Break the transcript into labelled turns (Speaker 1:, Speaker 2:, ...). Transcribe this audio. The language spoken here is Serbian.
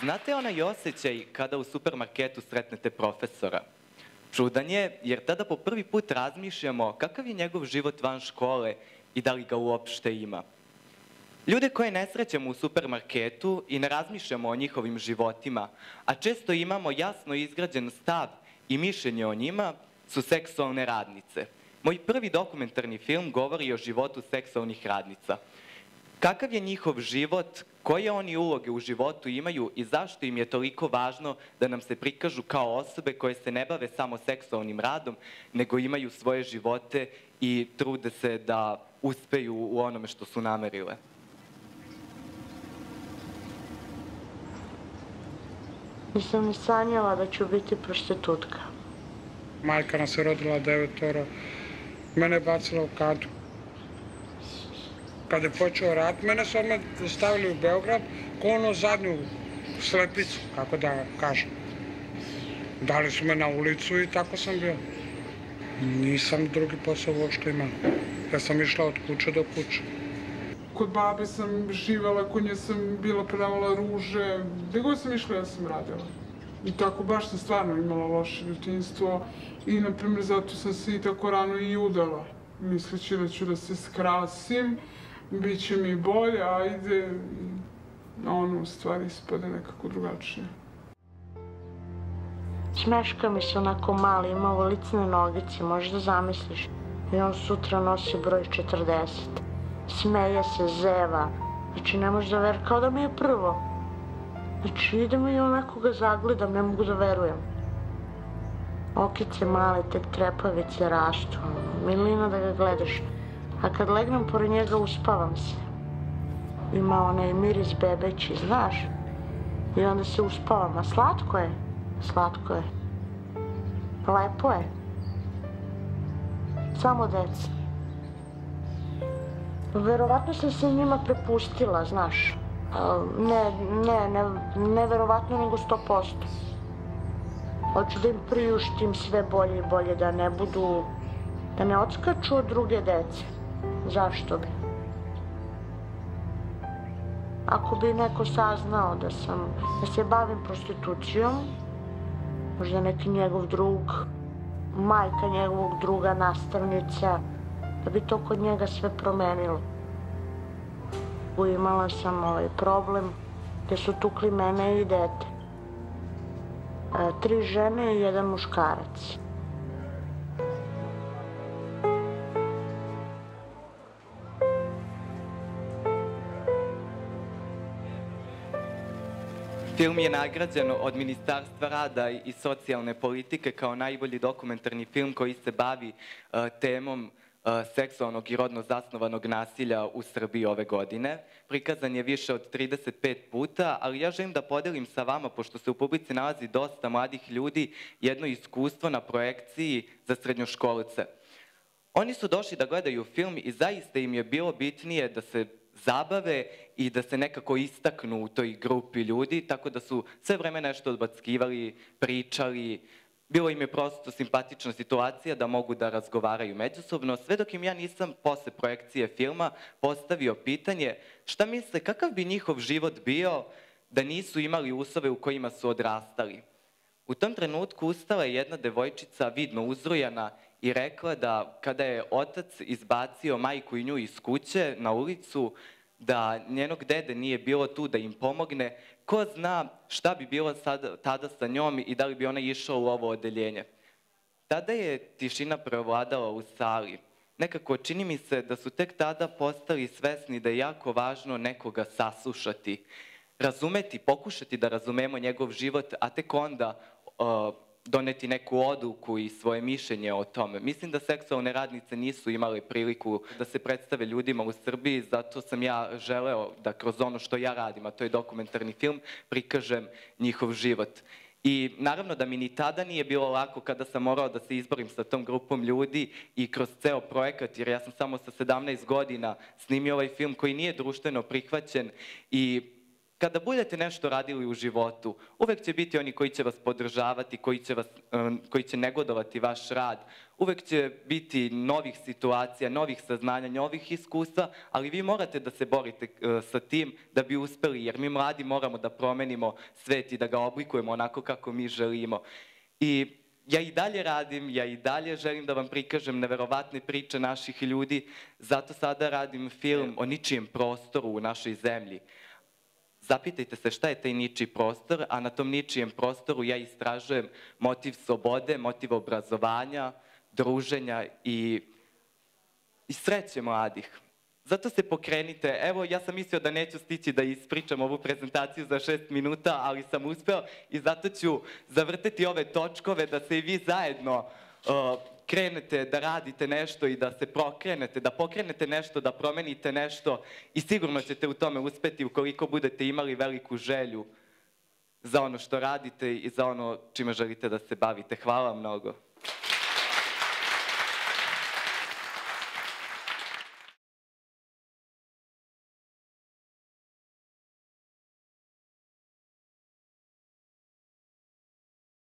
Speaker 1: Znate onaj osjećaj kada u supermarketu sretnete profesora? Čudan je, jer tada po prvi put razmišljamo kakav je njegov život van škole i da li ga uopšte ima. Ljude koje ne srećemo u supermarketu i ne razmišljamo o njihovim životima, a često imamo jasno izgrađen stav i mišljenje o njima, su seksualne radnice. Moj prvi dokumentarni film govori o životu seksualnih radnica. Kakav je njihov život, koje oni uloge u životu imaju i zašto im je toliko važno da nam se prikažu kao osobe koje se ne bave samo seksualnim radom, nego imaju svoje živote i trude se da uspeju u onome što su namerile.
Speaker 2: Nisam ni sanjala da ću biti prostitutka.
Speaker 3: Majka nas je rodila devetoro. Mene je bacila u kadu. Kada je počeo rat, mene su odmah stavili u Beograd ko ono zadnju slepicu, kako da kažem. Dali su me na ulicu i tako sam bio. Nisam drugi posao uopšte imao. Ja sam išla od kuće do kuće.
Speaker 4: Kod babe sam živala, kod nje sam bila prodavala ruže, gde god sam išla ja sam radila. I tako baš sam stvarno imala loše ljutinstvo i na primjer zato sam se i tako rano i udala. Misleći da ću da se skrasim, bit će mi bolje, ajde, ono u stvari ispade nekako drugačije.
Speaker 2: Smeška mi se onako mali, ima ovo licne nogice, možeš da zamisliš. I on sutra nosi broj 40. Smeje se, zeva. Znači ne možeš da ver, kao da mi je prvo. Znači idem i onako ga zagledam, ne mogu da verujem. Okice male, tek trepavice rastu, milina da ga gledaš. A kad legnem pored njega uspavam se. Ima onaj miris bebeći, znaš? I onda se uspavam, a slatko je. Slatko je. Lepo je. Samo deca. Verovatno sam se njima prepustila, znaš. Ne, ne, ne, ne verovatno nego 100%. Hoću da im priuštim sve bolje i bolje, da ne budu, da ne odskaču od druge dece. Zašto bi? Ako bi neko saznao da sam, da se bavim prostitucijom, možda neki njegov drug, majka njegovog druga, nastavnica, da bi to kod njega sve promenilo. Imala sam ovaj problem gde su tukli mene i dete. E, tri žene i jedan muškarac.
Speaker 1: Film je nagrađen od Ministarstva rada i socijalne politike kao najbolji dokumentarni film koji se bavi uh, temom uh, seksualnog i rodno zasnovanog nasilja u Srbiji ove godine. Prikazan je više od 35 puta, ali ja želim da podelim sa vama, pošto se u publici nalazi dosta mladih ljudi, jedno iskustvo na projekciji za srednjoškolce. Oni su došli da gledaju film i zaista im je bilo bitnije da se zabave i da se nekako istaknu u toj grupi ljudi, tako da su sve vreme nešto odbackivali, pričali, bilo im je prosto simpatična situacija da mogu da razgovaraju međusobno, sve dok im ja nisam posle projekcije filma postavio pitanje šta misle kakav bi njihov život bio da nisu imali uslove u kojima su odrastali. U tom trenutku ustala je jedna devojčica vidno uzrujana i rekla da kada je otac izbacio majku i nju iz kuće na ulicu, da njenog dede nije bilo tu da im pomogne, ko zna šta bi bilo sad, tada sa njom i da li bi ona išla u ovo odeljenje. Tada je tišina prevladala u sali. Nekako čini mi se da su tek tada postali svesni da je jako važno nekoga saslušati, razumeti, pokušati da razumemo njegov život, a tek onda uh, doneti neku odluku i svoje mišljenje o tome. Mislim da seksualne radnice nisu imale priliku da se predstave ljudima u Srbiji, zato sam ja želeo da kroz ono što ja radim, a to je dokumentarni film, prikažem njihov život. I naravno da mi ni tada nije bilo lako kada sam morao da se izborim sa tom grupom ljudi i kroz ceo projekat, jer ja sam samo sa 17 godina snimio ovaj film koji nije društveno prihvaćen i kada budete nešto radili u životu, uvek će biti oni koji će vas podržavati, koji će, vas, koji će negodovati vaš rad, uvek će biti novih situacija, novih saznanja, novih iskustva, ali vi morate da se borite uh, sa tim da bi uspeli, jer mi mladi moramo da promenimo svet i da ga oblikujemo onako kako mi želimo. I ja i dalje radim, ja i dalje želim da vam prikažem neverovatne priče naših ljudi, zato sada radim film o ničijem prostoru u našoj zemlji. Zapitajte se šta je taj ničiji prostor, a na tom ničijem prostoru ja istražujem motiv slobode, motiv obrazovanja, druženja i, i sreće mladih. Zato se pokrenite. Evo, ja sam mislio da neću stići da ispričam ovu prezentaciju za šest minuta, ali sam uspeo i zato ću zavrteti ove točkove da se i vi zajedno uh, krenete da radite nešto i da se prokrenete, da pokrenete nešto, da promenite nešto i sigurno ćete u tome uspeti ukoliko budete imali veliku želju za ono što radite i za ono čime želite da se bavite. Hvala mnogo.